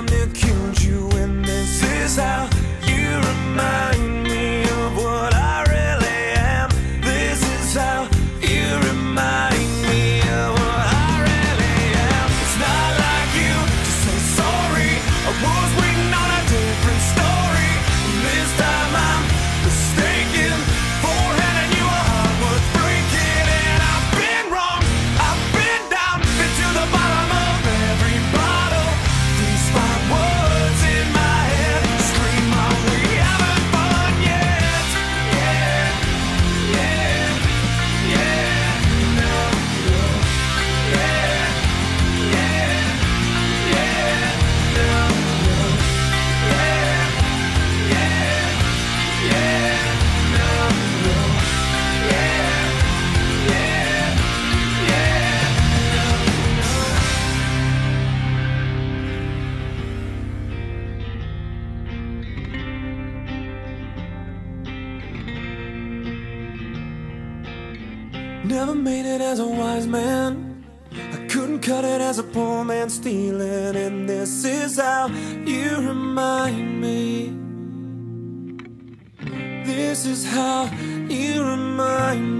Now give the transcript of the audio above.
I'm looking Never made it as a wise man. I couldn't cut it as a poor man stealing. And this is how you remind me. This is how you remind me.